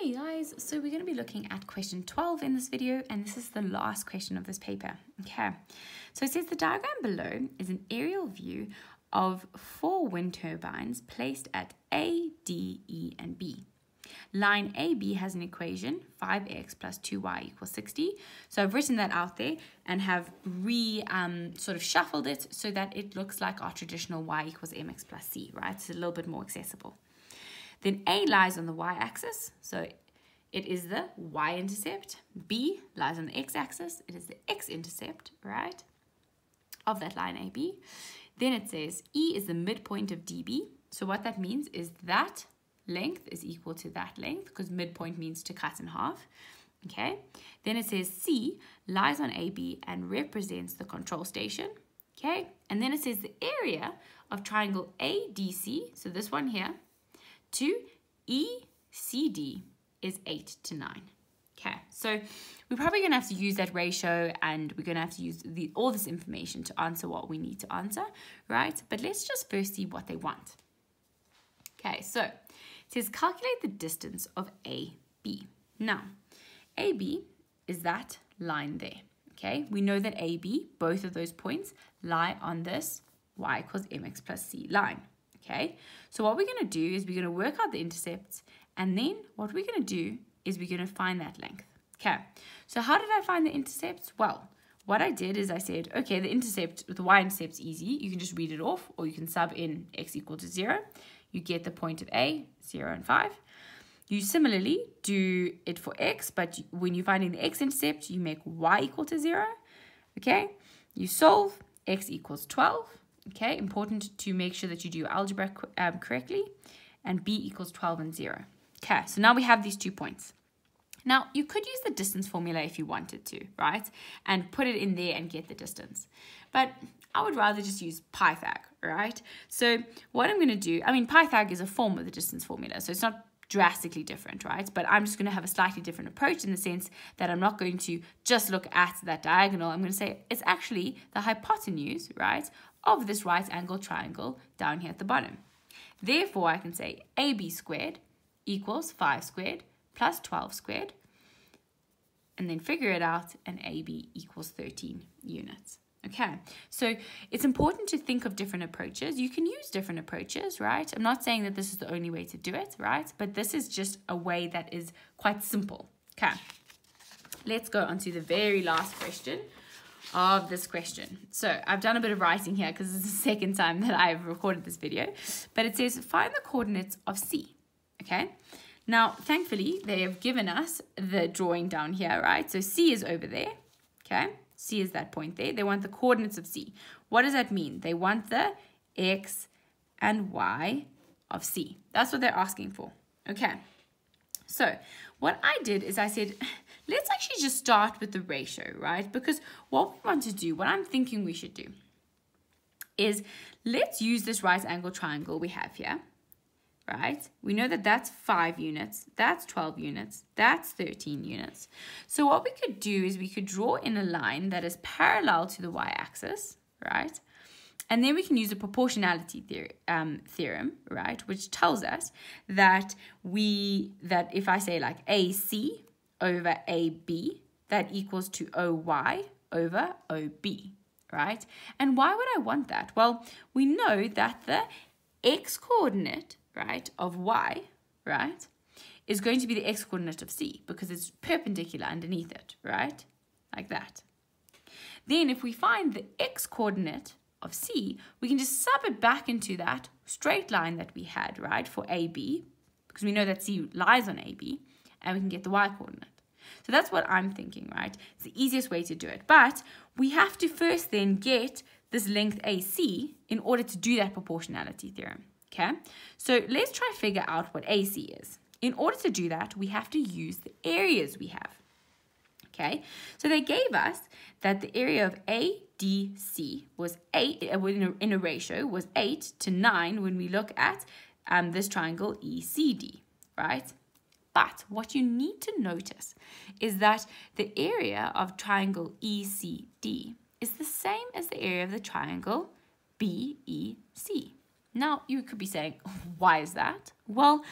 Okay guys, so we're going to be looking at question 12 in this video and this is the last question of this paper. Okay, so it says the diagram below is an aerial view of four wind turbines placed at A, D, E and B. Line AB has an equation 5x plus 2y equals 60. So I've written that out there and have re um, sort of shuffled it so that it looks like our traditional y equals mx plus c, right? It's a little bit more accessible. Then A lies on the y-axis, so it is the y-intercept. B lies on the x-axis, it is the x-intercept, right, of that line AB. Then it says E is the midpoint of DB. So what that means is that length is equal to that length because midpoint means to cut in half. Okay, then it says C lies on AB and represents the control station. Okay, and then it says the area of triangle ADC, so this one here, to ECD is 8 to 9. Okay, so we're probably going to have to use that ratio and we're going to have to use the, all this information to answer what we need to answer, right? But let's just first see what they want. Okay, so it says calculate the distance of AB. Now, AB is that line there, okay? We know that AB, both of those points, lie on this y equals mx plus c line okay? So what we're going to do is we're going to work out the intercepts, and then what we're going to do is we're going to find that length, okay? So how did I find the intercepts? Well, what I did is I said, okay, the intercept, the y-intercept's easy. You can just read it off, or you can sub in x equal to 0. You get the point of A, 0 and 5. You similarly do it for x, but when you're finding the x-intercept, you make y equal to 0, okay? You solve, x equals 12. Okay, important to make sure that you do algebra um, correctly. And b equals 12 and 0. Okay, so now we have these two points. Now, you could use the distance formula if you wanted to, right? And put it in there and get the distance. But I would rather just use Pythag, right? So what I'm going to do, I mean, Pythag is a form of the distance formula, so it's not drastically different, right? But I'm just going to have a slightly different approach in the sense that I'm not going to just look at that diagonal. I'm going to say it's actually the hypotenuse, right, of this right angle triangle down here at the bottom. Therefore, I can say AB squared equals 5 squared plus 12 squared, and then figure it out, and AB equals 13 units. Okay, so it's important to think of different approaches. You can use different approaches, right? I'm not saying that this is the only way to do it, right? But this is just a way that is quite simple. Okay, let's go on to the very last question of this question. So I've done a bit of writing here because it's the second time that I've recorded this video. But it says find the coordinates of C. Okay. Now, thankfully, they have given us the drawing down here, right? So C is over there. Okay. C is that point there. They want the coordinates of C. What does that mean? They want the X and Y of C. That's what they're asking for. Okay. So what I did is I said, let's actually just start with the ratio, right? Because what we want to do, what I'm thinking we should do, is let's use this right angle triangle we have here, right? We know that that's 5 units, that's 12 units, that's 13 units. So what we could do is we could draw in a line that is parallel to the y-axis, right? And then we can use the proportionality theory, um, theorem, right, which tells us that we that if I say like AC over AB, that equals to OY over OB, right? And why would I want that? Well, we know that the x coordinate, right, of y, right, is going to be the x coordinate of c because it's perpendicular underneath it, right? Like that. Then if we find the x coordinate of C, we can just sub it back into that straight line that we had, right, for AB, because we know that C lies on AB, and we can get the y coordinate. So that's what I'm thinking, right? It's the easiest way to do it. But we have to first then get this length AC in order to do that proportionality theorem, okay? So let's try figure out what AC is. In order to do that, we have to use the areas we have, okay? So they gave us that the area of ADC was 8, uh, in a, in a ratio, was 8 to 9 when we look at um, this triangle ECD, right? But what you need to notice is that the area of triangle ECD is the same as the area of the triangle BEC. Now, you could be saying, why is that? Well,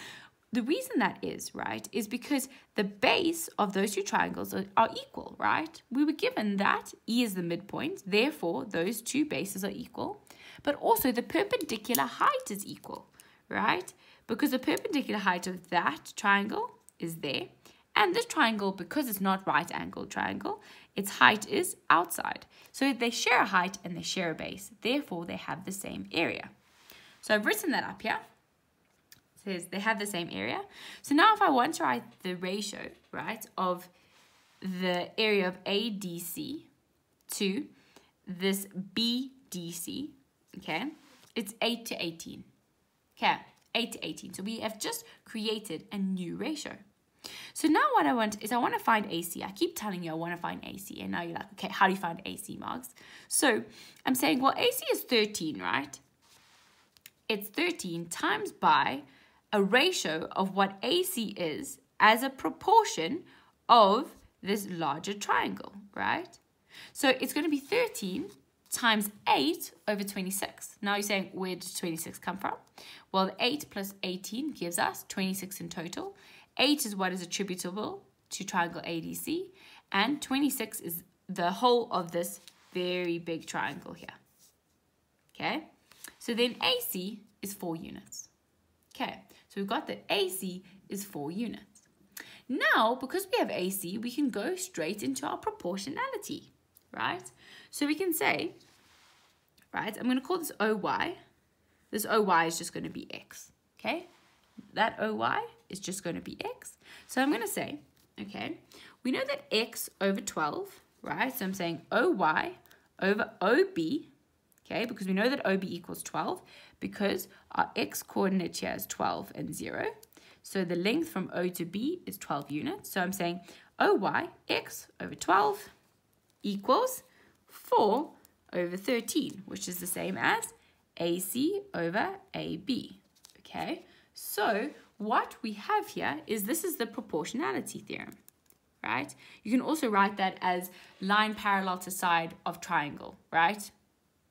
the reason that is, right, is because the base of those two triangles are, are, equal, right? We were given that E is the midpoint, therefore those two bases are equal, but also the perpendicular height is equal, right? Because the perpendicular height of that triangle is there, and this triangle, because it's not right angled triangle, its height is outside. So they share a height and they share a base, therefore they have the same area. So I've written that up here says they have the same area. So now if I want to write the ratio, right, of the area of ADC to this BDC, okay, it's 8 to 18. Okay, 8 to 18. So we have just created a new ratio. So now what I want is I want to find AC. I keep telling you I want to find AC. And now you're like, okay, how do you find AC marks? So I'm saying, well, AC is 13, right? It's 13 times by a ratio of what AC is as a proportion of this larger triangle, right? So it's going to be 13 times 8 over 26. Now you're saying, where did 26 come from? Well, 8 plus 18 gives us 26 in total. 8 is what is attributable to triangle ADC, and 26 is the whole of this very big triangle here. Okay, so then AC is 4 units. Okay, so we've got that AC is 4 units. Now, because we have AC, we can go straight into our proportionality, right? So we can say, right, I'm going to call this OY. This OY is just going to be X, okay? That OY is just going to be X. So I'm going to say, okay, we know that X over 12, right? So I'm saying OY over OB, okay, because we know that OB equals 12 because our x coordinate here is 12 and 0. So the length from O to B is 12 units. So I'm saying OY x over 12 equals 4 over 13, which is the same as AC over AB. Okay, so what we have here is this is the proportionality theorem, right? You can also write that as line parallel to side of triangle, right?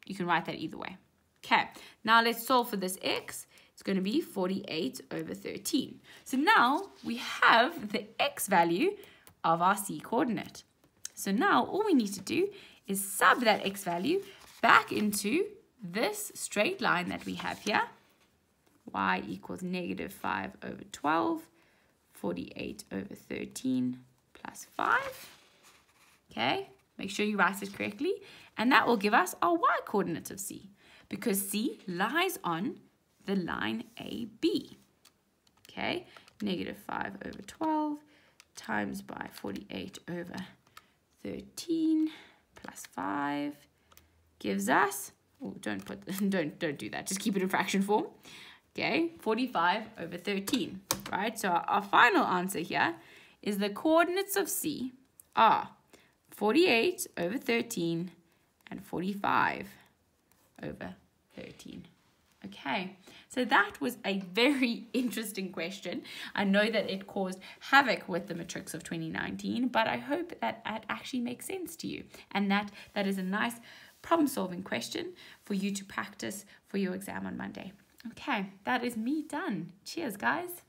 You can write that either way. Okay, now let's solve for this x. It's going to be 48 over 13. So now we have the x value of our c coordinate. So now all we need to do is sub that x value back into this straight line that we have here. y equals negative 5 over 12, 48 over 13 plus 5. Okay, make sure you write it correctly. And that will give us our y coordinate of c because C lies on the line AB. Okay, negative 5 over 12 times by 48 over 13 plus 5 gives us, oh, don't put, don't, don't do that, just keep it in fraction form. Okay, 45 over 13, right? So our, our final answer here is the coordinates of C are 48 over 13 and 45 over 13. Okay, so that was a very interesting question. I know that it caused havoc with the matrics of 2019, but I hope that it actually makes sense to you and that that is a nice problem solving question for you to practice for your exam on Monday. Okay, that is me done. Cheers, guys.